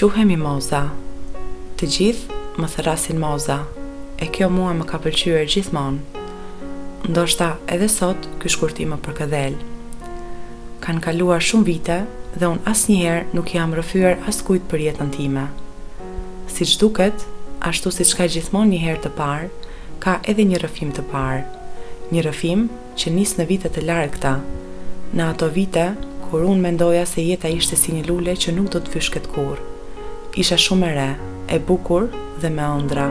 Quhem Mimoza. Të gjithë më thërrasin Moza, e kjo mua më ka pëlqyer gjithmonë. Ndoshta edhe sot ky shkurtim më përkëdhel. Kanë kaluar shumë vite dhe unë asnjëherë nuk i jam rrëfyer askujt për jetën time. Siç duket, ashtu siç ka gjithmonë një herë të parë, ka edhe një rrëfim të parë. Një rrëfim që nis në vite të largëta, në ato vite kur unë mendoja se jeta ishte si një lule që nuk do të vyshket kurrë. Isha shumë e re, e bukur dhe me ëndrra.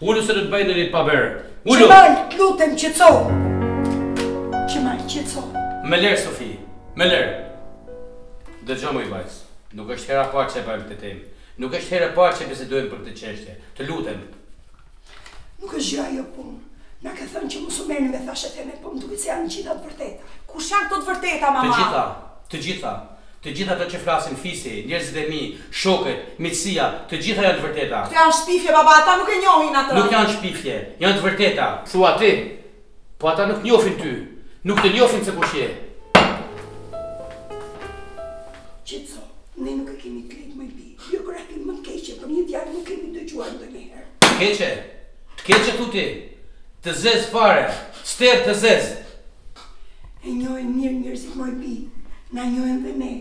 Ulu se do të bëj ndonjë të pabërë. Ulu! Qemal, të lutem, qetëso! Qemal, qetëso! Më lër, Sofi, më lër! Dëgjo moj vajzë, nuk është hera parë që e bëjmë këtë temë. Nuk është hera parë që bisedojmë për këtë çështje. Të lutem! Nuk është gjë ajo punë. Na ke thënë që mos u merrni me thashetheme, po më duket se janë të gjitha të vërteta. Kush janë këto të vërteta, mama? Të gjitha, të gjitha. Të gjitha ato që flasin fisi, njerëzit e mi, shokët, miqësia, të gjitha janë të vërteta. Këto janë shpifje baba ata nuk e njohin atë. Nuk janë shpifje, janë të vërteta. Thua ti, po ata nuk të njohin ty, nuk të njohin se kush je. Qetëso, ne nuk e kemi krejt moj bijë, biografi më të keqe për një djalë nuk kemi dëgjuar ndonjëherë. Të keqe? Të keqe thua ti, të zezë fare, sterrë të zezë. E njohin mirë njerëzit moj bijë, na njohin dhe ne,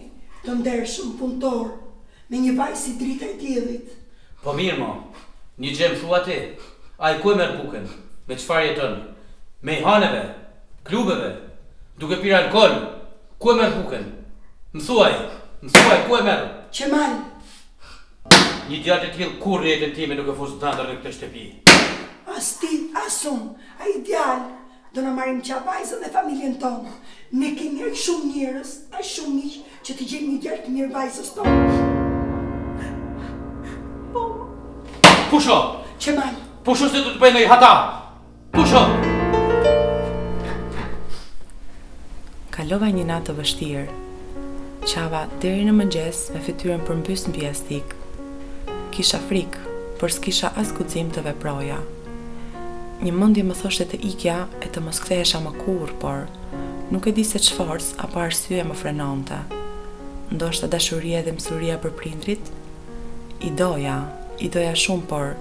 të ndershëm, punëtorë, me një vajzë si drita e diellit. Po mirë mo, një gjë më thuaj ti, ai ku e merr bukën, me çfarë jeton? Mejhaneve, klubeve, duke pirë alkool, ku e merr bukën? Më thuaj, më thuaj ku e merr? Qemal! Një djalë të tillë kurrë në jetën time nuk e fus dhëndër në këtë shtëpi. As ti, as unë. Ai djalë do na marrë më qafë vajzën dhe familjen tonë. Ne kemi aq shumë njerëz, aq shumë miq që t'i gjejmë një djalë të mirë vajzës tonë. Po. Pusho. Qemal. Pusho se do të bëj ndonjë hata. Pusho! Kalova një natë të vështirë. Qava deri në mëngjes me fytyrën përmbys mbi jastik. Kisha frikë, por s'kisha as guxim të veproja. Një mendje më thoshte të ikja e të mos kthehesha më kurrë, por nuk e di se ç'forcë apo arsye më frenonte. Ndoshta dashuria e dhembshuria për prindërit? I doja, i doja shumë, por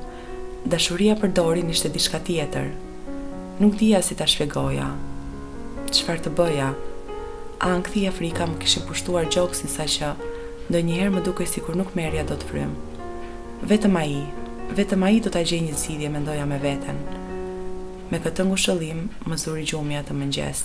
Dashuria për Dorin ishte diçka tjetër. Nuk dija si ta shpjegoja. Çfarë të bëja. Ankthi e frika më kishin pushtuar gjoksin saqë ndonjëherë më dukej sikur nuk merrja dot frymë. Vetëm ai, vetëm ai do ta gjejë një zgjidhje mendoja me veten. Me këtë ngushëllim më zuri gjumi atë mëngjes.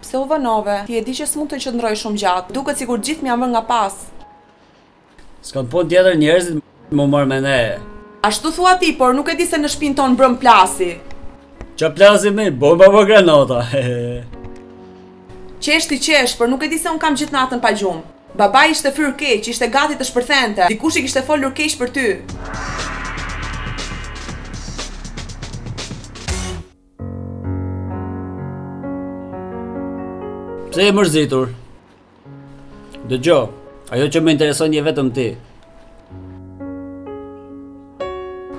Pse u vonove? Ti e di që s'mund të qëndroj shumë gjatë. Duket sikur gjithë më janë vënë nga pas. S'kan punë tjetër njerëzit m'u marrë me ne. Ashtu thua ti, por nuk e di se në shpinë tonë mbrëm plasi. Ça plasi mi, bomba apo granata? Heheheh. Qesh ti qesh, por nuk e di se unë kam gjithë natën pa gjumë. Babai ishte fryr keq, ishte gati të shpërthente. Dikush i kishte folur keq për ty. Pse je mërzitur? Dëgjo, ajo që më intereson je vetëm ti.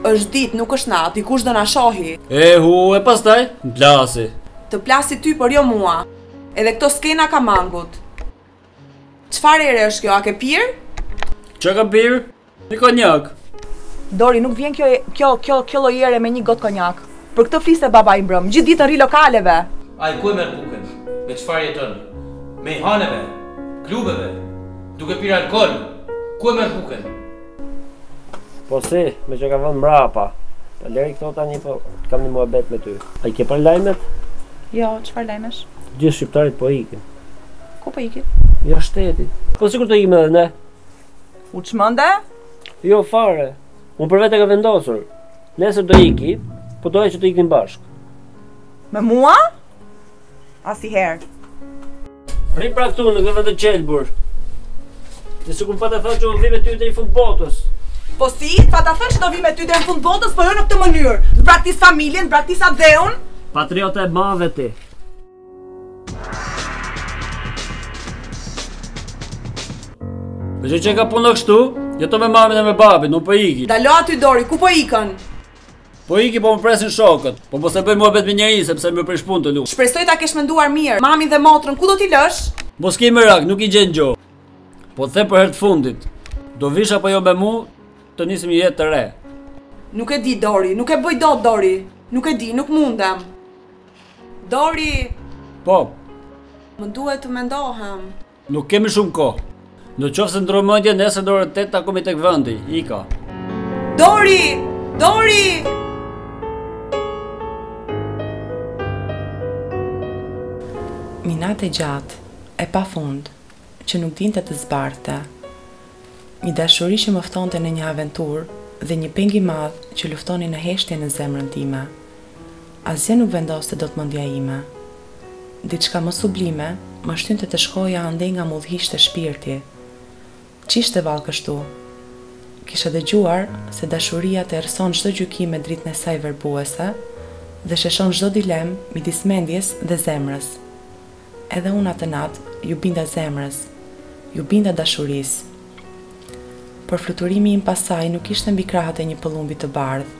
Është ditë, nuk është natë, dikush do na shohi? E hu, e pastaj, më plasi. Të plasi ty, por jo mua. Edhe këto skena ka mangut. Çfarë ere është kjo? A ke pirë? Ça ka pirë? Një konjak. Dori, nuk vjen kjo kjo kjo kjo lloj ere me një gotë konjak. Për këtë fliste babai mbrëm. Gjithë ditën rri lokaleve. Ai ku e merr bukën? Me çfarë jeton? Mejhaneve? Klubeve? Duke pirë alkool? Ku e merr bukën? Po si, meqë ka vënë mbrapa. Po lëri këto tani po kam një muhabet me ty. A i ke parë lajmet? Jo, çfarë lajmesh? Gjithë shqiptarët po ikin. Ku po ikin? Jashtë shtetit. Po sikur të ikim edhe ne. U çmende? Jo fare, unë për vete kam vendosur, nesër do iki, po doja që të ikim bashkë. Me mua? Asnjëherë. Rri pra këtu në këtë vend të qelbur. Dhe sikur pate thënë që do vi me ty deri n'fund t' botës. Po si, pata thënë që do vi me ty deri n'fund t' botës, po jo në këtë mënyrë. Nuk braktis familjen, nuk braktis atdheun. Patriota e madhe ti. Meqë qenka puna kështu, jeto me mamin e me babin, unë po iki. Ndalo aty Dori, ku po ikën? Po iki po më presin shokët, po mos e bëj muhabet me njeri, sepse më prish punë të lus. Shpresoj ta kesh menduar mirë, mamin dhe motrën, ku do t'i lësh? Mos ki merak, nuk i gjen gjo. Po them për herë të fundit, do vish apo jo me mu, të nisim një jetë të re. Nuk e di Dori, nuk e bëj dot Dori. Nuk e di, nuk mundem. Dori! Po. Më duhet të mendohem. Nuk kemi shumë kohë. Në qofë se ndërron mendje, nesër në orën 8 takohemi tek vendi. Ika. Dori! Dori! Një natë e gjatë, e pafund, që nuk dinte të zbardhte. Një dashuri që më ftonte në një aventurë dhe një peng i madh që luftonin në heshtje në zemrën time. Asgjë nuk vendoste dot mendja ime. Diçka më sublime më shtynte të shkoja andej nga më udhëhiqte shpirti. Ç'ishte vallë kështu? Kisha dëgjuar se dashuria të errëson çdo gjykim me dritën e saj verbuese dhe sheshon çdo dilemë midis mendjes dhe zemrës. Edhe unë atë natë iu binda zemrës, iu binda dashurisë. Por fluturimi im pas saj nuk ishte mbi krahët e një pëllumbi të bardhë,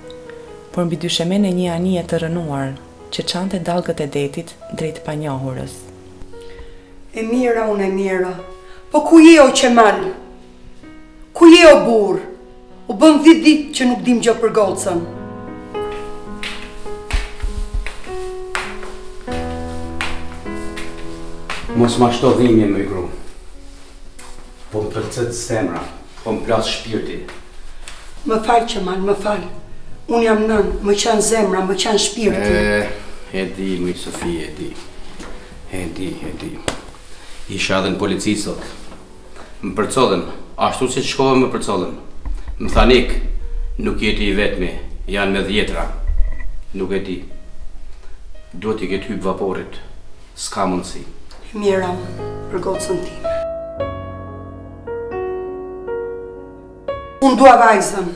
por mbi dyshemenë e një anije të rrënuar që çante dallgët e detit drejt panjohurës. E mira, unë e mira, po ku je o Qemal? Ku je o burrë? U bënë dhjetë ditë që nuk dimë gjë për gocën. Mos ma shto dhimbjen moj gru. Po më pëlcet zemra, po më plas shpirti. Më fal Qemal, më fal. Unë jam nënë, më qan zemra, më qan shpirti. E, e di, moj Sofie, e di. E di, e di. Isha edhe në polici sot. Më përcollën, ashtu siç shkova më përcollën. Më thanë ik, nuk je ti i vetmi, janë me dhjetëra. Nuk e di. Duhet t'i ketë hyp vaporit. S'ka mundësi. E mira për gocën time. Unë dua vajzën.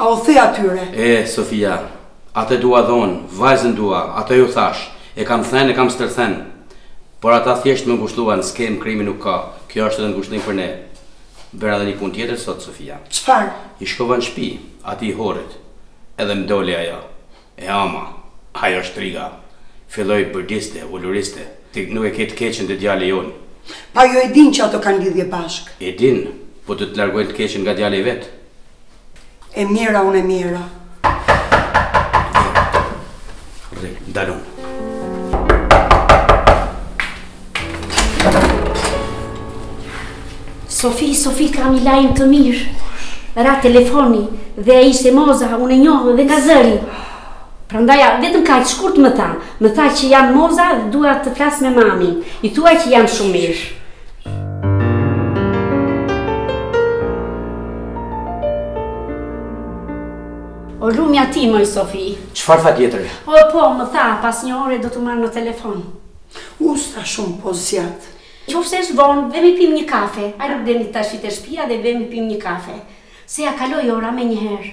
A u the atyre? E, Sofia, Atë dua dhe unë, vajzën dua, atë u thashë, e kam thënë, e kam stërthënë. Por ata thjesht më ngushëlluan, skenë krimi nuk ka, kjo është edhe ngushëllim për ne. Bëra edhe një punë tjetër sot, Sofia. Çfarë? I shkova në shpi, atij horrit. Edhe më doli ajo. E ëma. Ajo shtriga. Filloi bërtiste, ulëriste. Ti nuk e ke të keqen te djali jonë. Po ajo e di që ato kanë lidhje bashkë. E di, po do të largojë të keqen nga djali i vet. E mira unë e mira. Rri, dalun. Sofi, Sofi, kam një lajm të mirë. Ra telefoni dhe ishte Moza, unë e njoha dhe nga zëri. Prandaj, vetëm kaq shkurt më tha. Më tha që jam Moza dhe dua të flasë me mamin. I thuaj që jam shumë mirë. O lumja ti moj Sofi. Çfarë tha tjetri? O po, më tha, pas një ore do t'u marr në telefon. Unë s'ta shumë po zgjat. Qofse është vonë, vemi pim një kafe. Hajde vemi tash te shtëpia dhe vemi pim një kafe. Se ja kaloi ora menjëherë.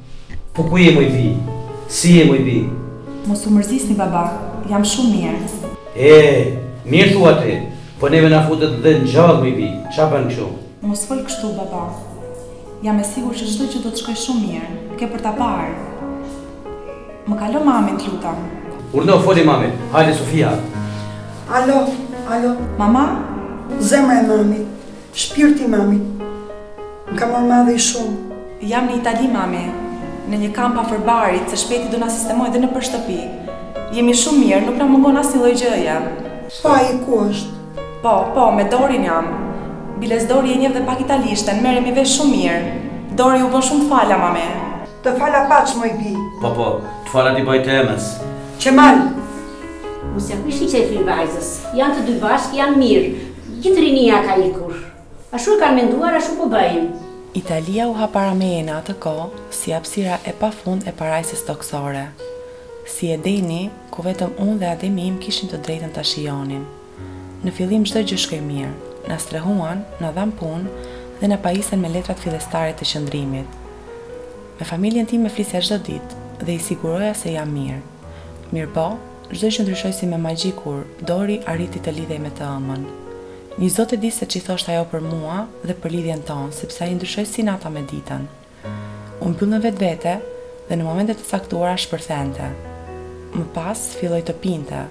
Po ku je moj bijë? Si je moj bijë? Mos u mërzisni baba, jam shumë mirë. Eee, mirë thua ti, po neve na fute në dhe në gjallë moj bijë, ça bën kështu? Mos fol kështu baba, jam e sigurt që çdo gjë do të shkojë shumë mirë, ke për ta parë. Më kalo mamin të lutem. Urdhëro foli mamit, hajde Sofia. Alo, alo. Mama? Zemra e mamit. Shpirti mami. Më ka marrë malli shumë. Jam në Itali mami. Në një kamp afër Barit, së shpejti do na sistemojnë dhe nëpër shtëpi. Jemi shumë mirë, nuk na mungon asnjë lloj gjëje. Po ai ku është? Po, po, me Dorin jam. Biles Dori e njeh dhe pak italishten, merremi vesh shumë mirë. Dori u bën shumë të fala mami. Të fala paç moj bijë. Po, po, të fala t'i bëj të emës. Qemal! Mos ja prishi qejfin vajzës. Janë të dy bashkë, janë mirë. Gjithë rinia ka ikur. Ashtu e kanë menduar, ashtu po bëjnë. Italia u hap para meje në atë kohë si hapësira e pafund e parajsës tokësore, si Edeni ku vetëm unë dhe Ademi im kishim të drejtën ta shijonin. Në fillim çdo gjë shkoi mirë, na strehuan, na dhanë punë dhe na pajisën me letrat fillestare të qëndrimit. Me familjen time flisja çdo ditë dhe i siguroja se jam mirë. Mirëpo, Çdo gjë ndryshoi si me magji kur Dori arriti të lidhej me të ëmën. Një zot e di se ç'i thoshte ajo për mua dhe për lidhjen tonë, sepse ai ndryshoi si nata me ditën. U mbyll në vetvete dhe në momente të caktuara shpërthente. Më pas filloi të pinte,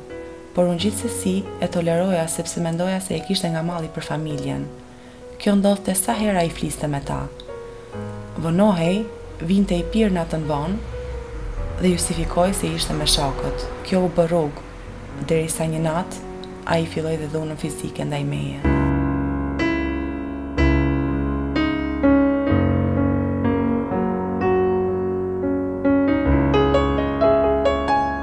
por unë gjithsesi e toleroja sepse mendoja se e kishte nga malli për familjen. Kjo ndodhte sa herë ai fliste me ta. Vonohej, vinte i pirë natën vonë dhe justifikohej se ishte me shokët. Kjo u bë rrugë, derisa një natë ai filloi dhe dhunën fizike ndaj meje.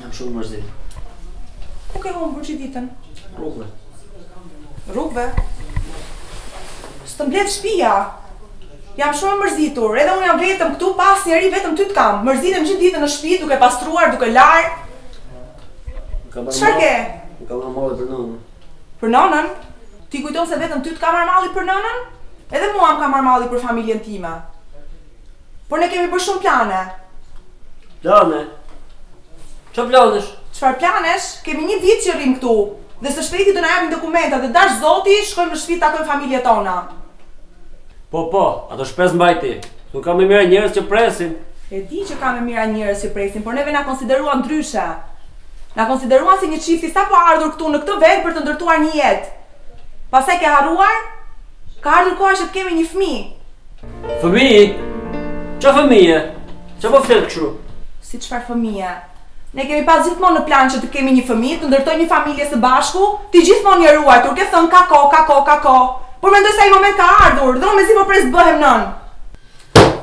Jam shumë i mërzitur. Ku ke humbur gjithë ditën? Rrugëve. Rrugëve? S'të mbledh shtëpia. Jam shumë e mërzitur. Edhe unë jam vetëm këtu, pa asnjeri, vetëm ty të kam. Mërzitem gjithë ditën në shtëpi, duke pastruar, duke larë. Çfarë ke? Më ka marrë malli për nënën. Për nënën? Ti kujton se vetëm ty të ka marrë malli për nënën? Edhe mua më ka marrë malli për familjen time. Por ne kemi bërë shumë plane. Plane? Çfarë planesh? Çfarë planesh? Kemi një vit që rrim këtu dhe së shpejti do na japin dokumentat dhe dash Zoti, shkojmë në shtëpi të takojmë familjet tona. Po, po, atë shpresë mbaj ti. Ku ka me mijëra njerëz që presin. E di që ka me mijëra njerëz që presin, por neve na konsideruan ndryshe. Na konsideruan si një çift i sapoardhur këtu në këtë vend për të ndërtuar një jetë. Pastaj ke harruar? Ka ardhur koha që të kemi një fëmijë. Fëmijë? Çfarë fëmije? Çfarë po flet kështu? Si çfarë fëmije? Ne kemi pas gjithmonë në plan që të kemi një fëmijë, të ndërtojmë një familje së bashku, ti gjithmonë je ruajtur, ke thënë ka kohë, ka kohë, ka kohë. Por mendoj se ai moment ka ardhur, dhe unë mezi po pres të bëhem nënë.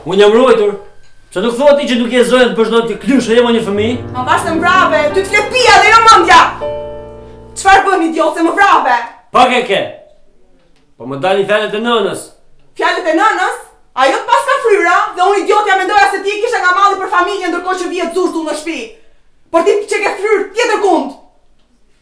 Unë jam ruajtur. Pse nuk thua ti që nuk je zonja të bësh ndonjë klysh e jo më një fëmijë? Ma pas të mbrave, ty të flet pija dhe jo mendja. Çfarë bën idiot se më vrave? Pak e ke. Po më dalin fjalët e nënës. Fjalët e nënës? Ajo të paska fryrë dhe unë idiotja mendoja se ti e kishe nga malli për familjen ndërkohë që vihet zurtu në shtëpi. Por ti qenke fryrë tjetërkund.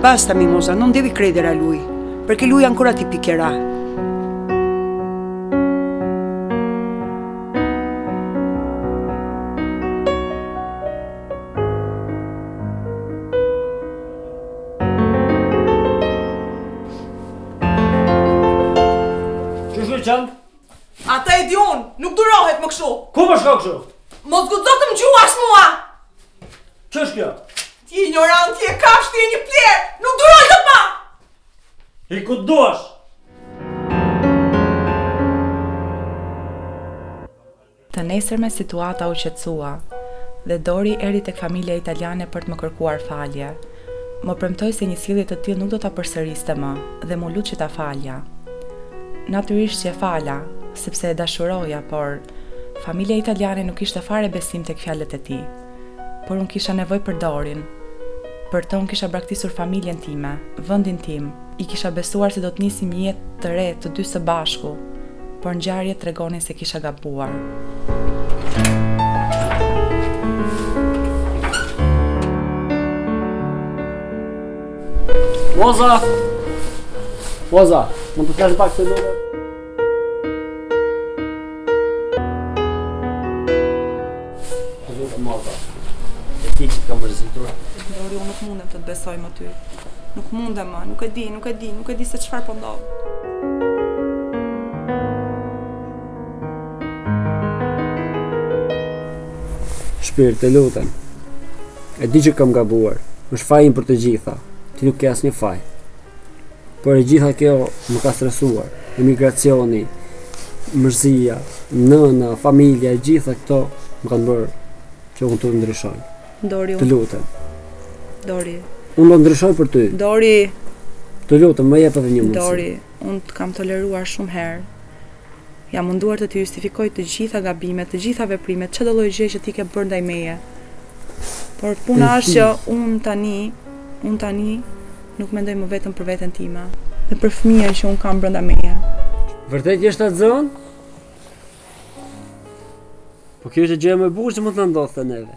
Basta, Mimosa, non devi credere a lui, perché lui ancora ti picchierà. Ata e di unë, nuk durohet më kështu. Ku më shkon kështu? Mos guxo të më gjuash mua. Ç'është kjo? Ti je ignorant, ti je kafshë, ti je një plehrë. Nuk duroj dot pa. I ku duash? Të nesërmen situata u qetësua dhe Dori erdhi tek familja italiane për të më kërkuar falje. Më premtoi se një sjellje të tillë nuk do ta përsëriste më dhe m'u lut që ta falja. Natyrisht që e fala, sepse e dashuroja, por familja italiane nuk kishte fare besim tek fjalët e tij. Por unë kisha nevojë për Dorin. Për të unë kisha braktisur familjen time, vendin tim, i kisha besuar se do të nisim një jetë të re të dy së bashku, por ngjarjet tregonin se kisha gabuar. Moza! Moza, mund të flas pak se do të... besoj më ty. Nuk mundem më, nuk e di, nuk e di, nuk e di se çfarë po ndodh. Shpirt, të lutem. E di që kam gabuar. Është faji im për të gjitha. Ti nuk ke asnjë faj. Por e gjitha kjo më ka stresuar. Emigracioni, mërzia, nëna, familja, e gjitha këto më kanë bërë që unë të ndryshoj. Dori, të lutem. Dori. Unë do ndryshoj për ty. Dori. Të lutem, më jep edhe një mundësi. Dori, unë të kam toleruar shumë herë. Jam munduar të të justifikoj të gjitha gabimet, të gjitha veprimet, çdo lloj gjë që ti ke bërë ndaj meje. Por puna është që unë tani, unë tani Nuk mendoj më vetëm për veten time. Dhe për fëmijën që unë kam brenda meje. Vërtet je shtatzënë? Po kjo është gjëja më e bukur që mund të na ndodhte neve.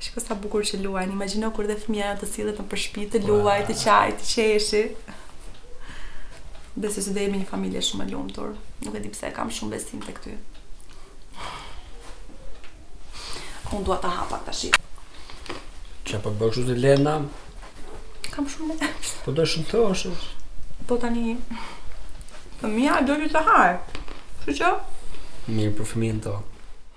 Shiko sa bukur që luajnë. Imagjino kur dhe fëmija jonë të sillet nëpër shtëpi të luajë, të qajë, të qeshi. Besoj se do jemi një familje shumë e lumtur. Nuk e di pse kam shumë besim tek ty. Unë dua ta ha pak këtë. Çka po bësh ti Lena? Kam shumë me. Po do shëndoshesh. Po tani. Fëmija do të hajë. Kështu që? Mirë për fëmijën tonë.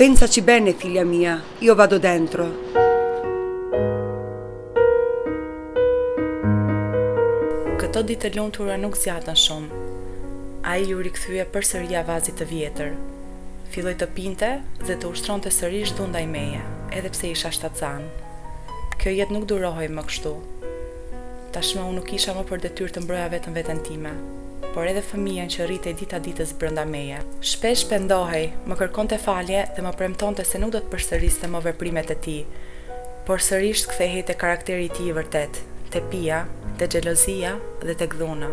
Pensaci bene figlia mia, io vado dentro. Këto ditë të lumtura nuk zgjatën shumë. Ai iu rikthye përsëri avazit të vjetër. Filloi të pinte dhe të ushtronte sërish dhunë ndaj meje, edhe pse isha shtatëzanë. Kjo jetë nuk durohej më kështu. Tashmë unë nuk kisha më për detyrë të mbroja vetëm veten time, por edhe fëmijën që rritej dita ditës brenda meje. Shpesh pendohej, më kërkonte falje dhe më premtonte se nuk do të përsëriste më veprimet e tij, por sërish kthehej tek karakteri i tij i vërtetë, te pija, te xhelozia dhe tek dhuna.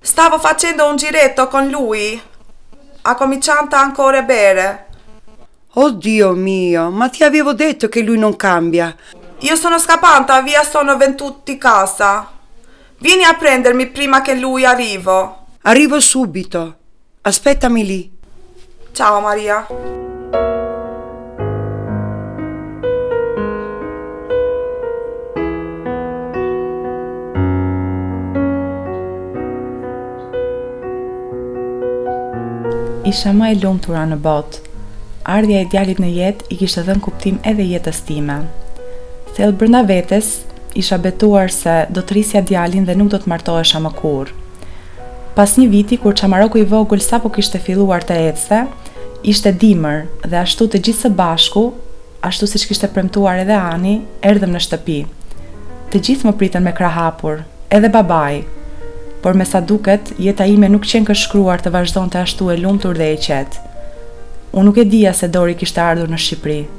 Stavo facendo un giretto con lui. Ha cominciato ancora a bere. Oddio mio, ma ti avevo detto che lui non cambia. Io sono scappata, via sono ventuti casa. Vieni a prendermi prima che lui arrivo. Arrivo subito. Aspettami lì. Ciao Maria. isha më e lumtura në botë. Ardhja e djalit në jetë i kishte dhënë kuptim edhe jetës time. Thellë brenda vetes, isha betuar se do të rrisja djalin dhe nuk do të martohesha më kurrë. Pas një viti kur çamaroku i vogël sapo kishte filluar të ecte, ishte dimër dhe ashtu të gjithë së bashku, ashtu siç kishte premtuar edhe Ani, erdhëm në shtëpi. Të gjithë më pritën me krahë hapur, edhe babai. Por me sa duket, jeta ime nuk qenka shkruar të vazhdonte ashtu e lumtur dhe e qetë. Unë nuk e dija se Dori kishte ardhur në Shqipëri.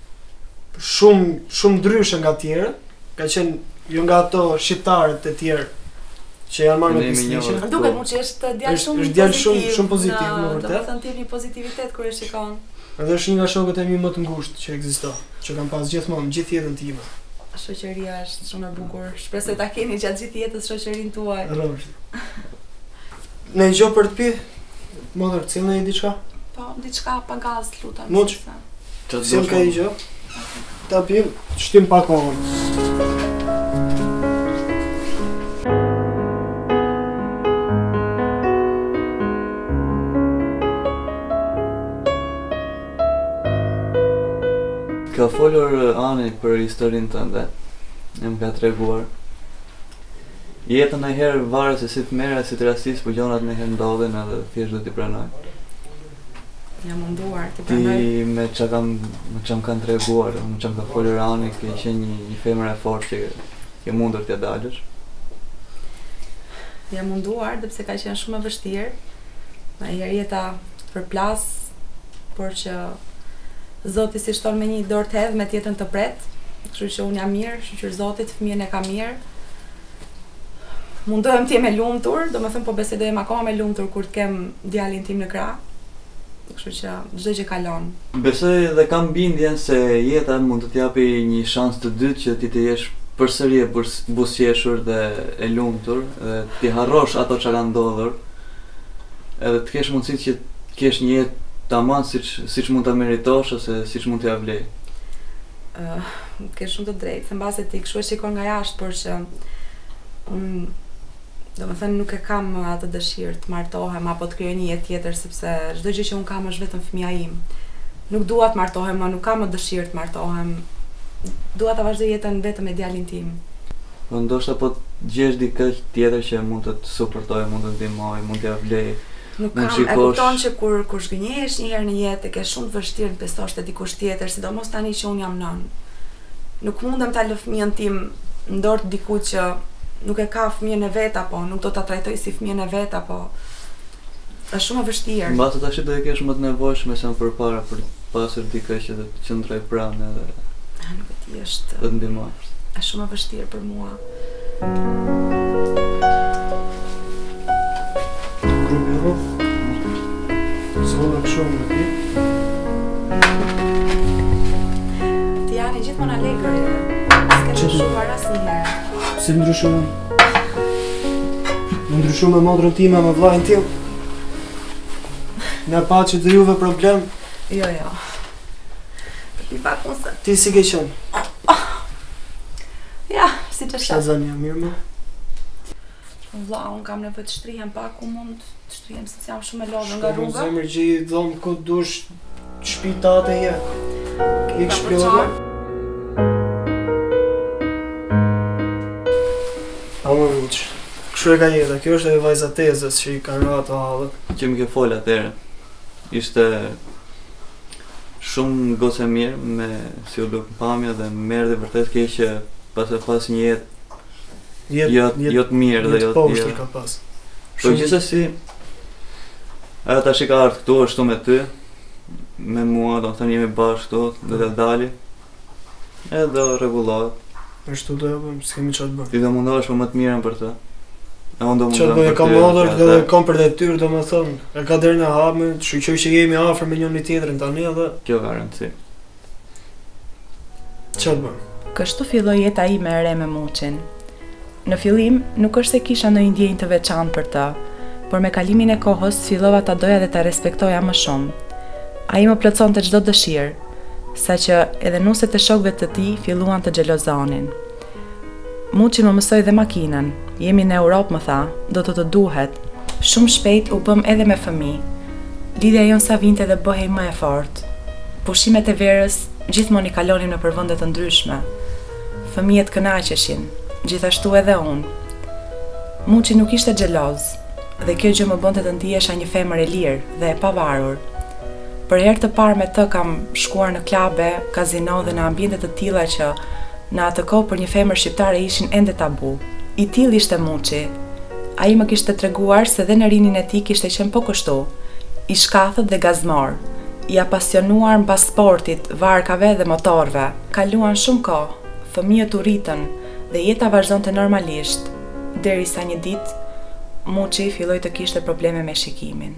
shum shum ndryshe nga tjerët, ka qenë jo nga ato shqiptarët e tjerë që janë marrë me pisliqe. Më duket mu që është djalë shumë pozitiv. Është djalë shumë shumë pozitiv, me vërtet. Do të thënë të jep një pozitivitet kur e shikon. Edhe është një nga shokët e mi më të ngushtë që ekziston, që kam pas gjithmonë gjithë jetën time. Shoqëria është shumë e bukur. Shpresoj ta keni gjatë gjithë jetës shoqërinë tuaj. Rrofsh. Ndonjë gjë për të pi, motër, sillna diçka? Po, diçka pa gaz, lutem. Muç. Të Sjell ka një gjë. Ta pim, shtyjm pak kohën. Ka folur Ani për historinë tënde. E më ka treguar. Jeta nganjëherë varet se si të merr, si të rastis, po gjonat nganjëherë ndodhin edhe thjesht do t'i pranojmë. Jam munduar t'i pranoj. Ti me çka kam me çka kanë treguar, me çka ka folur Ani, ke qenë një, një femër e fortë që ke mundur t'ia dalësh. Jam munduar, edhe pse ka qenë shumë e vështirë. Nganjëherë jeta përplas, por që Zoti siç thonë me një dorë të hedh me tjetrën të pret, kështu që unë jam mirë, shyqyr Zotit, fëmijën e kam mirë, Mundohem të jem e lumtur, domethënë po besoj jam akoma më e lumtur kur të kem djalin tim në krah. Kështu që çdo gjë kalon. Besoj dhe kam bindjen se jeta mund të të japi një shans të dytë që ti të jesh përsëri e buzëqeshur dhe e lumtur dhe t'i harrosh ato çka kanë ndodhur edhe të kesh mundësi që të kesh një jetë tamam siç siç mund ta meritosh ose siç mund t'ia vlejë. Ke shumë të drejtë, se mbase ti kështu e shikon nga jashtë, por që unë domethënë nuk e kam atë dëshirë të martohem apo të krijoj një jetë tjetër sepse çdo gjë që unë kam është vetëm fëmija im. Nuk dua të martohem më, nuk kam më dëshirë të martohem. Dua ta vazhdoj jetën vetëm me djalin tim. Po ndoshta po të gjesh dikë tjetër që mund të të suportojë, mund të të ndihmojë, mund t'ia vlejë. Nuk kam, e kupton që kur kur zhgënjehesh një herë në jetë e ke shumë të vështirë të besosh te dikush tjetër, sidomos tani që unë jam nënë. Nuk mundem ta lë fëmijën tim në dorë të dikujt që nuk e ka fëmijën e vet apo nuk do ta trajtoj si fëmijën e vet apo është shumë e vështirë. Mbase tash do e kesh më të nevojshme se më përpara për të pasur dikë që do të të qëndrojë pranë edhe. Ah nuk e di, është. Do të ndihmojë. Është shumë e vështirë për mua. si ndryshu. M'u ndryshu me motrën time, me vllajn tim. Na paske dhe juve problem. Jo, jo. Ti pak kom sa. Ti si ke qenë? Ja, siç e sheh. Shazan jam mirë më. Vlla, unë kam nevojë të shtrihem pak, ku mund të shtrihem, se jam shumë e lodhë nga rruga. Shko më zemër ke dhomë ku dush, shpia jote je. Ik çlodhu. Amë vëqë. Kështu e ka jeta, kjo është ajo vajza tezës që i kanë ato hallet. Që më ke folë atëherë. Ishte shumë gocë e mirë me si u duk pamja dhe më erdhi vërtet keq që paska pas një jetë Jet, jo jet, jo të mirë dhe jo të poshtër jo. ka pas. Po shumë... gjithsesi ajo tash i ka ardhur këtu është këtu me ty me mua do të thënë jemi bashkë këtu do të dali E do rregullohet. Ashtu do ja bëjmë, s'kemi çfarë të bëjmë. Ti do mundohesh për më të mirën për të. E unë do mundohem për ty. Çfarë do bëjmë, kam ardhur dhe e kam për detyrë, domethënë, e ka derën e hapme, shyqyr që jemi afër me njëri tjetrin tani edhe. Kjo ka rëndësi. Çfarë të bëjmë? Kështu filloi jeta ime e re me Muçin. Në fillim, nuk është se kisha ndonjë ndjenjë të veçantë për të, por me kalimin e kohës fillova ta doja dhe ta respektoja më shumë. Ai më plotësonte çdo dëshirë, saqë edhe nuset e shokëve të tij filluan të xhelozonin. Muçi më mësoi dhe makinën. Jemi në Europë, më tha, do të të duhet. Shumë shpejt u bëmë edhe me fëmijë. Lidhja jonë sa vinte dhe bëhej më e fortë. Pushimet e verës gjithmonë i kalonim nëpër vende të ndryshme. Fëmijët kënaqeshin, gjithashtu edhe unë. Muçi nuk ishte xheloz, dhe kjo gjë më bënte të ndihesha një femër e lirë dhe e pavarur. Për herë të parë me të kam shkuar në klabe, kazino dhe në ambiente të tilla që, në atë kohë për një femër shqiptare ishin ende tabu. I tillë ishte Muçi. Ai më kishte treguar se dhe në rininë e tij kishte qenë po kështu, i shkathët dhe gazmor, i apasionuar mbas sportit, varkave dhe motorëve. Kaluan shumë kohë, fëmijët u rritën dhe jeta vazhdonte normalisht, derisa një ditë Muçi filloi të kishte probleme me shikimin.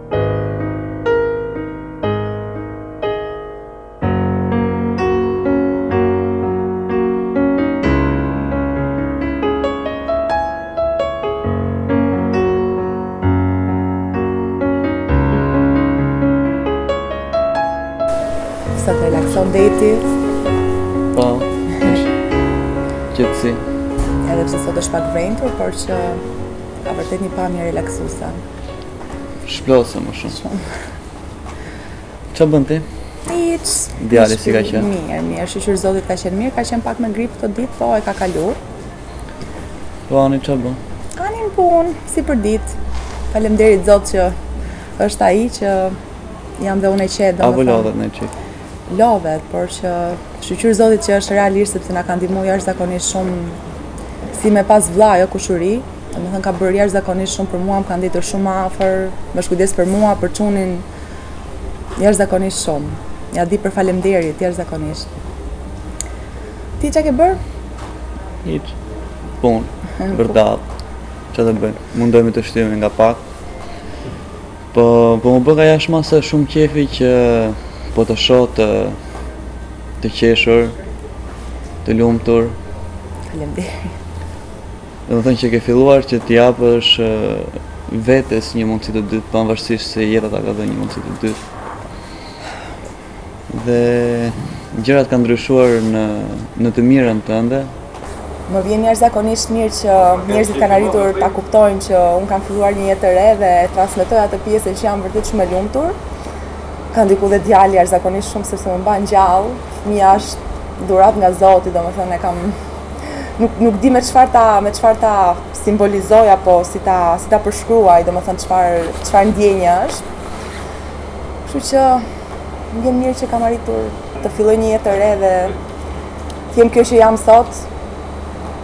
deti. Po. Qetësi. Edhe pse sot është pak vrenjtur, por që ka vërtet një pamje relaksuese. Shplodhesh më shumë. Shumë. Ç'bën ti? Hiç. Djali si ka qenë? Mirë, mirë. Shyqyr Zotit ka qenë mirë. Ka qenë pak me grip këto ditë, po e ka kalu. Po, Ani ç'bën? Ani në punë, si për ditë. Faleminderit Zot që është ai që jam dhe unë e qetë. A vë lodhet në qikë? Lodhet, por që shyqyr Zotit që është realisht, sepse na ka ndihmu jashtëzakonisht shumë si me pas vla, jo kushëri, Domethënë ka bërë jashtëzakonisht shumë për mua, më ka ndjekur shumë afër, më është kujdesur për mua, për çunin. Jashtëzakonisht shumë. Ja di për faleminderit jashtëzakonisht. Ti çka ke bërë? Hiç. Punë. Vërtet. Çfarë të bëj? Mundojmë të shtyjmë nga pak. Po, po më bëka jashtë masë shumë qejfi që po të shoh të të qeshur, të lumtur. Faleminderit. Domethënë që ke filluar që t'i japësh vetes një mundësi të dytë, pavarësisht se jeta ta ka dhënë një mundësi të dytë. Dhe gjërat kanë ndryshuar në në të mirën tënde. Më vjen jashtëzakonisht mirë që njerëzit kanë arritur ta kuptojnë që unë kam filluar një jetë të re dhe e transmetoj atë pjesën që jam vërtet shumë e lumtur. Ka ndiku dhe djali jashtëzakonisht shumë sepse më mban gjallë. Fëmija është dhuratë nga Zoti, domethënë e kam nuk nuk di me çfarë ta me çfarë ta simbolizoj apo si ta si ta përshkruaj, domethënë çfarë çfarë ndjenja është. Kështu që më vjen mirë që kam arritur të filloj një jetë të re dhe të jem kjo që jam sot.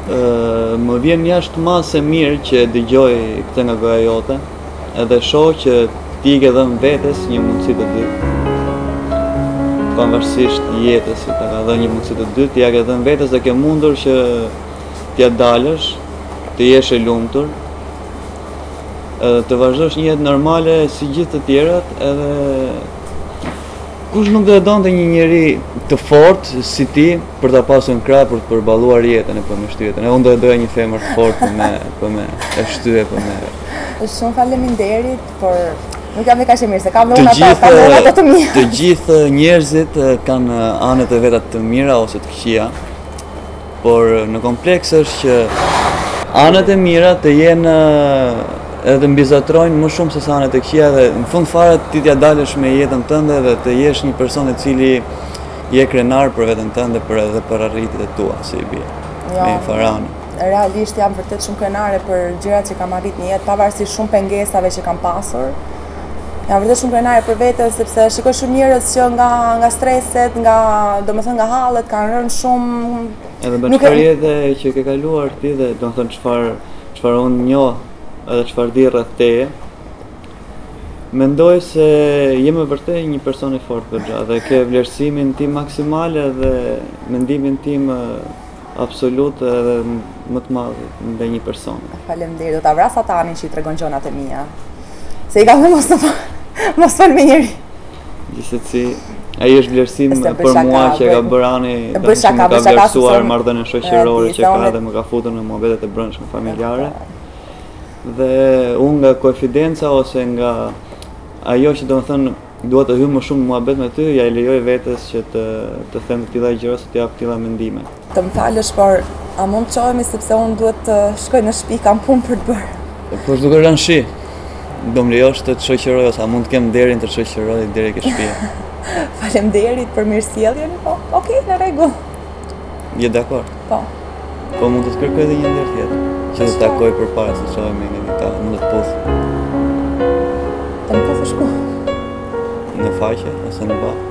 Ë më vjen jashtë masë mirë që dëgjoj këtë nga goja jote. Edhe shoh që ti i ke dhënë vetes një mundësi të dytë. Pavarësisht jetës që të ka dhënë një mundësi të dytë, ti ja ke dhënë vetes dhe ke mundur që t'ja dalësh, të jesh e lumtur, edhe të vazhdosh një jetë normale si gjithë të tjerat, edhe Kush nuk do e donte një njeri të fortë si ti për ta pasur në krah për të përballuar jetën e për me shty jetën. E unë do e doja një femër të fortë për me për me e shty për me. Shumë faleminderit, por nuk jam dhe kaq e mirë se kam dhe unë ato, kam dhe unë të miat. Të gjithë njerëzit kanë anët e veta të mira ose të këqija. Por në kompleks është që anët e mira të jenë edhe të mbizotërojnë më shumë se sa anët e këqija dhe në fund fare ti t'ja dalësh me jetën tënde dhe të jesh një person i cili je krenar për veten tënde por edhe për arritjet e tua, si i bje, jo, me faranë. Realisht jam vërtet shumë krenare për gjërat që kam arrit në jetë, pavarësisht shumë pengesave që kam pasur, Jam vërtet shumë krenare për veten, sepse shikoj shumë njerëz që nga nga streset, nga domethënë nga hallet kanë rënë shumë edhe për çfarë edhe që ke kaluar ti dhe domethënë çfarë çfarë unë njoh edhe çfarë di rreth teje. Mendoj se je me vërtet një person i fortë prandaj dhe ke vlerësimin tim maksimal edhe mendimin tim Absolut edhe më të madh ndaj një personi. Faleminderit, do ta vras tani që i tregon gjërat e mia. Se i kam thënë mos të mos fol me njëri. Gjithsesi, ai është vlerësim për mua që ka bërë ani, më ka vlerësuar marrëdhënien shoqërore që ka dhe më ka futur në muhabetet e brendshme familjare. Dhe unë nga konfidenca ose nga ajo që domethënë Dua të hyj më shumë në muhabet me ty, ia lejoj vetes që të të them të tilla gjëra ose të jap të tilla mendime. Të më falësh, por a mund të çohemi sepse unë duhet të shkoj në shtëpi, kam punë për të bërë. Po është duke rënë shi. Do më lejosh të të shoqëroj ose a mund të kem nderin të të shoqëroj deri ke shtëpia. Faleminderit për mirësjelljen, po, okay, në rregull. Je dakord? Po. Po mund të të kërkoj dhe një nder tjetër, që të të takoj përpara se që me një vita, mund të të puth. Të më puthësh ku? Në faqe, ose në ballë?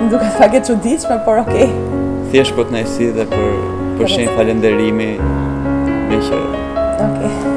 M'u duk faqe që diqme, por okej. Okay. Thjesht për kënaqësi dhe për, për shenjë falenderimi, meqë... Okej. Okay.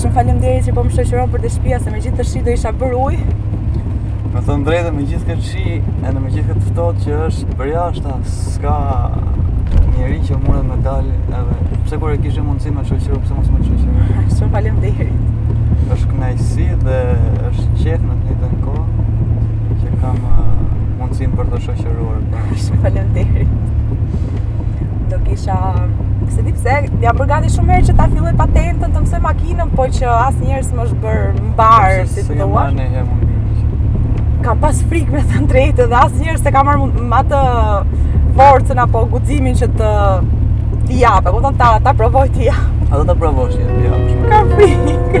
Shumë faleminderit që po më shoqëron për te shtëpia se me gjithë këtë shi do isha bër ujë. Për të thënë drejtën me gjithë këtë shi edhe me gjithë këtë ftohtë që është përjashta, s'ka njeri që mund të dalë edhe pse kur e ke mundësi me shoqëru, pse mos me shoqëru. Shumë faleminderit. Është kënaqësi dhe është qejf në të njëjtën kohë që kam uh, mundësinë për të shoqëruar. Shumë faleminderit. do kisha s'e di pse jam bërë gati shumë herë që ta filloj patentën të mësoj makinën po që asnjëherë s'më është bërë mbarë, si të thua kam pas frikë me thënë drejtën dhe asnjëherë s'e kam marrë më atë forcën apo guximin që të t'i jap, e kupton ta ta provoj t'i jap. A do ta provosh ti t'i japësh? Kam frikë.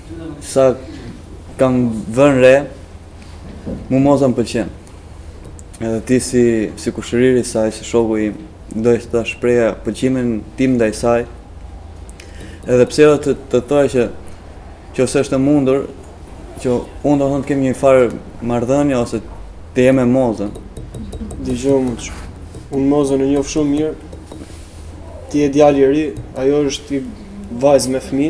Sa kam vënë re, mu Moza më pëlqen. Edhe ti si, si kushëri i saj, si shoku im, do ta shprehja pëlqimin tim ndaj saj. Edhe pse jo të, të thoja që, qoftë se është e mundur, që unë do të kem një farë marrëdhënie ose të jem me Mozën. Dëgjo, më fal shumë. Unë Mozën e njof shumë mirë, ti je djalë i ri, ajo është një vajzë me fmi,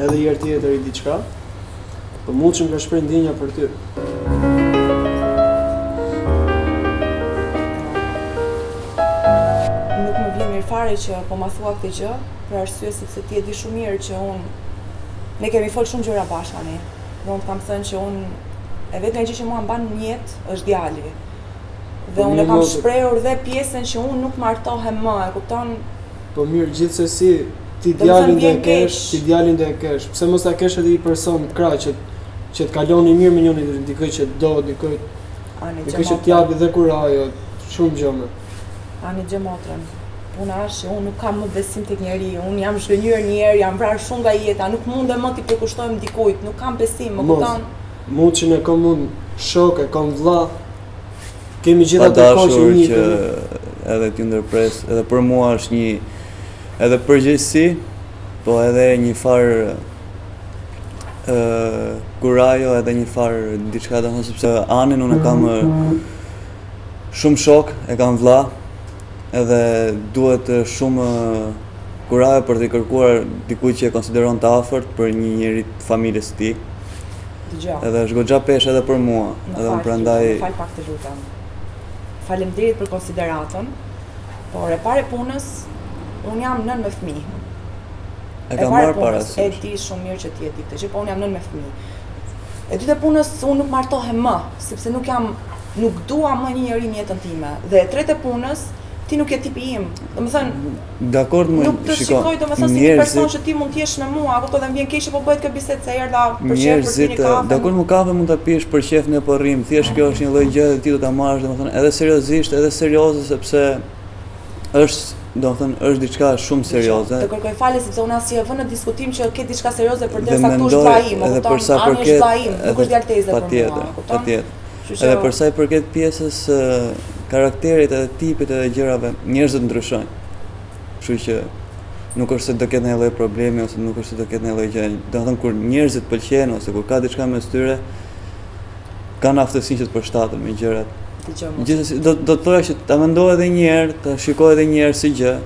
Edhe një herë tjetër diçka. Po mu më ka shpreh ndjenja për ty. Nuk më vjen mirë fare që po ma thua këtë gjë, për arsye sepse ti e di shumë mirë që unë ne kemi fol shumë gjëra bashkë, Ani. Dhe unë të kam thënë që unë e vetmja gjë që mua më mban në jetë është djali. Dhe unë kam shprehur dhe pjesën që unë nuk martohem më, e kupton? Po mirë gjithsesi ti djalin do e kesh, ti djalin do e kesh. Pse mos ta kesh edhe një person në krah që që të kaloni mirë me njëri-tjetrin, dikë që do, dikë Ani dikë që të japi dhe kurajo, shumë gjëra. Ani, dëgjo motrën. Puna është që unë nuk kam më besim tek njeriu. Unë jam zhgënjyer një herë, jam vrarë shumë nga jeta, nuk mundem më t'i përkushtohem dikujt, nuk kam besim, më kupton? Muçin e kam unë shok, e kam vëlla, Kemi gjithë atë kohë që unë që edhe t'ju ndërpres, edhe për mua është një edhe përgjegjësi, po edhe një farë ë kurajo edhe një farë diçka e domosdoshme sepse Anin unë e kam shumë shok, e kam vëlla, edhe duhet shumë kurajo për t'i kërkuar dikujt që e konsideron të afërt për një njeri të familjes së tij. Dëgjo. Edhe është goxha peshë edhe për mua, edhe unë prandaj. Më fal pak të lutem. Faleminderit për konsideratën. Por e para e punës, unë jam nënë me fëmijë. E kam marrë parasysh. E di shumë mirë që ti e di këtë gjë, po unë jam nënë me fëmijë. E dyta e punës, unë nuk martohem më, sepse nuk jam nuk dua më një njeri në jetën time dhe e treta e punës ti nuk je tipi im domethënë dëgjomë nuk të shikoj domethënë si një person që ti mund të jesh me mua apo po dhe më vjen keq që po bëhet kjo bisedë se erdha për qejf për një kafe dëgjomë kafe mund ta pish për qejf ne po rrim thjesht kjo është një lloj gjë dhe ti do ta marrësh domethënë edhe seriozisht edhe serioze sepse është domethënë është diçka shumë serioze. Të kërkoj falje sepse unë as nuk e vë në diskutim që ke diçka serioze përderisa këtu është vllai im, e kupton? Edhe për sa përket, nuk është hajt teze për mua. Patjetër, patjetër. Edhe për sa i përket pjesës së karakterit edhe tipit edhe gjërave, njerëzit ndryshojnë. Kështu që nuk është se do ketë ndonjë lloj problemi ose nuk është se do ketë ndonjë lloj gjë. Domethënë kur njerëzit pëlqejnë ose kur ka diçka mes tyre, kanë aftësinë që të përshtaten me gjërat. Gjithsesi do do të thoja që ta mendosh edhe një herë, ta shikosh edhe një herë si gjë,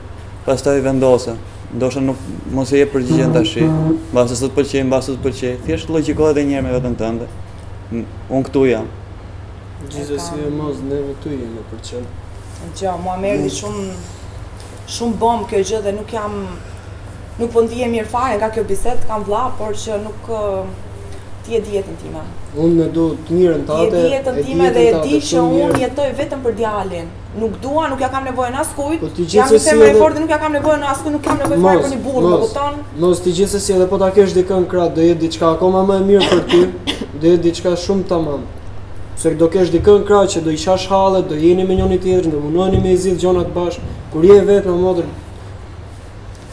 pastaj vendose. Ndoshta nuk mos e jep përgjigjen tash. Mbase s'do t'pëlqejë, mbase do t'pëlqejë. Thjesht logjiko edhe një herë me veten tënde. Unë këtu jam. Gjithsesi Emos, ne këtu jemi për çdo gjo. Mua më erdhi shumë shumë bom kjo gjë dhe nuk jam nuk po ndihem mirë fare nga kjo bisedë, t'kam vlla, por që nuk ti e di jetën time. Unë e du të mirën tënde. Ti e di jetën time dhe e di që unë jetoj vetëm për djalin. Nuk dua, nuk ja kam nevojën askujt. Po ti gjithsesi. Jam një femër e fortë dhe nuk ja kam nevojën askujt, nuk kam nevojë fare për një burrë, më kupton? Mos ti gjithsesi edhe po ta kesh dikën krah, do jetë diçka akoma më e mirë për ty, do jetë diçka shumë tamam. Se do kesh dikën krah që do i shash hallet, do jeni me njëri tjetrin, do mundoheni me i zgjidh gjonat bashkë. Kur je vetëm me motër,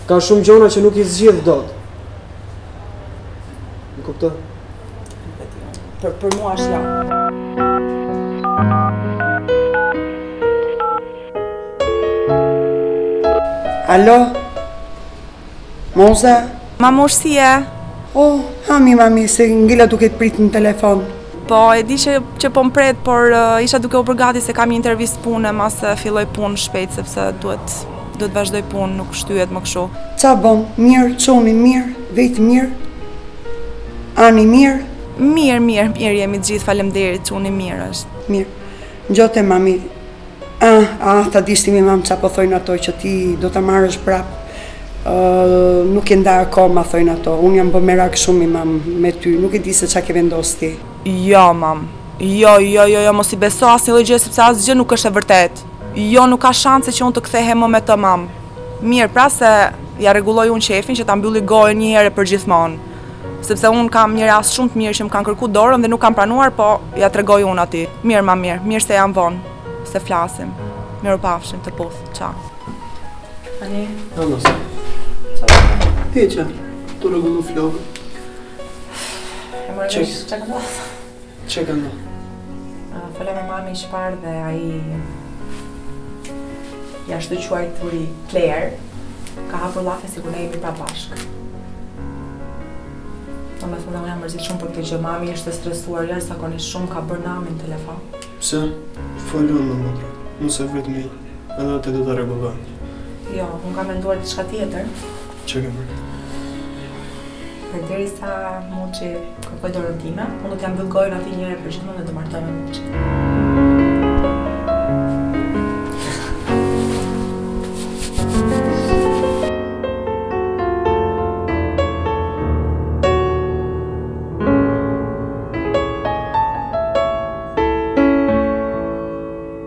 ka shumë gjona që nuk i zgjidh dot. Më kupton? Nuk e di unë. Për për mua është jo. Alo. Moza. Mamush si je? Oh, ha mi mami se ngela duke të prit në telefon. Po, e di që që po m'pret, por uh, isha duke u përgati se kam një intervistë pune, mase filloj punë shpejt, sepse duhet, duhet t'vazhdoj punë, nuk shtyhet më këshu. Ça bon, mirë, çuni, mirë, vetë mirë, Ani mirë? Mirë, mirë, mirë jemi gjithë, falemderit, çuni mirë është. Mirë, gjo te mami, ah, ah, ta dish ti mi mamë ça po thojnë ato që ti do ta marrësh prapë, uh, nuk je nda akoma thojnë ato, unë jam bo merak shumë mi mamë me ty, nuk e di se ça ke vendos ti. Jo, mamë, jo, jo, jo, jo, mos i beso asnjë lloj gjë, sepse asgjë nuk është e vërtet. Jo nuk ka shanse që unë të kthehem më me të mamë. Mirë pra se ja rregulloj unë qejfin që ta mbylli gojën një herë e përgjithmonë. Sepse unë kam një rast shumë të mirë që më kanë kërku dorën dhe nuk kam pranuar po ja tregoj unë atij. Mirë mamë mirë, mirë se jam vonë po flasim. Mirupafshim, të puth. Çao. Ani. Emos. Çao. Ti ça bo. Tu rregullu flokët. Çe ke, çe ke. Ça ka ndodh? Fola me mamin përpara dhe ai i ashtuquajturi Kler ka hapur llafe sikur ne jemi prapë bashk. Domethënë, unë jam mërzit shumë për këtë gjë, mami ishte stresuar, jashtëzakonisht shumë, ka bërë namin në telefon. Pse? S'ka gjo mi motra, mos e vrit menjen, të do të rregullohen. Jo, unë kam menduar diçka tjetër. Çka ke bërë? Përderisa Muçi kërkoi dorën time, unë do t'ia mbyll gojën atij njëherë përgjithmonë dhe do martohem me Muçin.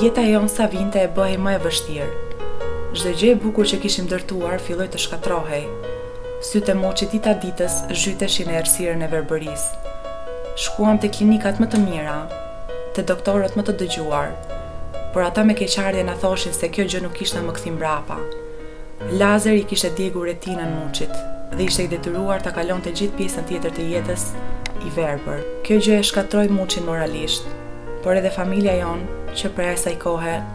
Jeta jonë sa vinte e bëhej më e vështirë. Çdo gjë e bukur që kishim ndërtuar filloi të shkatërrohej. Sytë e Muçit dita ditës zhyteshin në errësirën e verbërisë. Shkuam te klinikat më të mira, te doktorët më të dëgjuar, por ata me keqardhje na thoshin se kjo gjë nuk kishte më kthim mbrapa. Lazeri i kishte djegur retinën Muçit dhe ishte i detyruar ta kalonte gjithë pjesën tjetër të jetës i verbër. Kjo gjë e shkatërroi Muçin moralisht, por edhe familja jonë që prej asaj kohe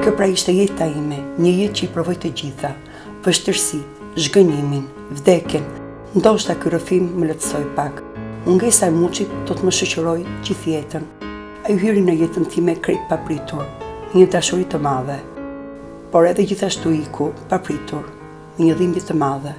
Kjo pra ishte jeta ime, një jetë që i provoi të gjitha, vështirësi, zhgënjimin, vdekjen, ndoshta ky rrëfim më lehtësoi pak. Mungesa e Muçit do të më shoqërojë gjithë jetën. Ai hyri në jetën time krejt papritur, me një dashuri të madhe, por edhe gjithashtu iku papritur, me një dhimbje të madhe.